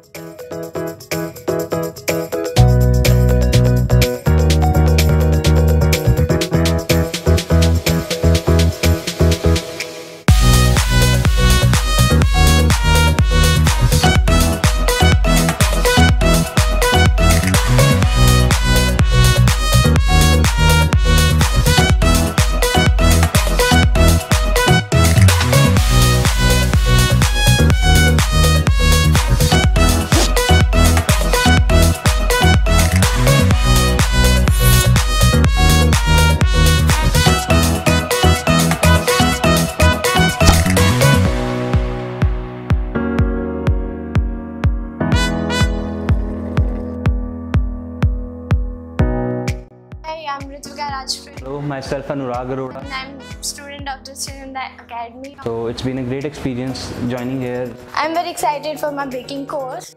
Hi, I'm Ritvika Rajpuri Hello, myself Anurag Arora. and I'm student of this in the academy. So it's been a great experience joining here. I'm very excited for my baking course.